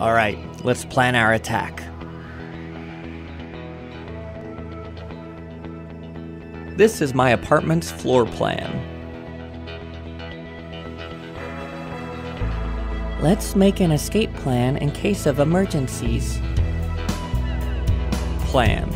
Alright, let's plan our attack. This is my apartment's floor plan. Let's make an escape plan in case of emergencies. Plan.